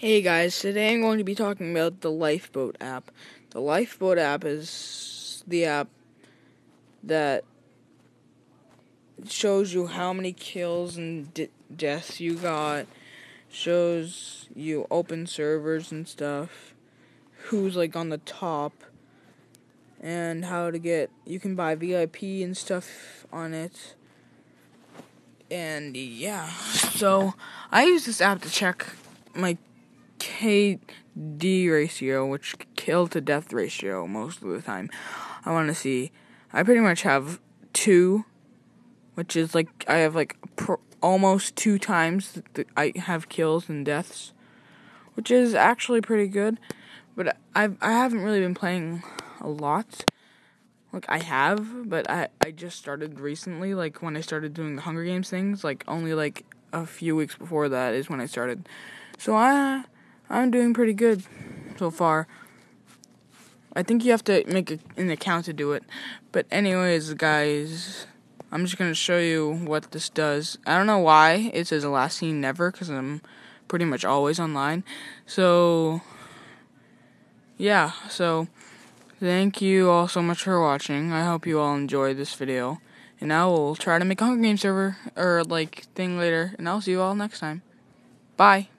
Hey guys, today I'm going to be talking about the Lifeboat app. The Lifeboat app is the app that shows you how many kills and de- deaths you got, shows you open servers and stuff, who's like on the top, and how to get. You can buy VIP and stuff on it. And yeah, so I use this app to check my KD ratio, which kill to death ratio most of the time. I want to see. I pretty much have two, which is like I have like almost two times that I have kills and deaths, which is actually pretty good. But I I haven't really been playing a lot. Like I have, but I I just started recently. Like when I started doing the Hunger Games things, like only like a few weeks before that is when I started. So I I'm doing pretty good so far. I think you have to make a, an account to do it. But anyways, guys, I'm just gonna show you what this does. I don't know why it says last seen never because I'm pretty much always online. So yeah, so thank you all so much for watching. I hope you all enjoyed this video. And I will try to make a Hunger Games server or like thing later. And I'll see you all next time. Bye.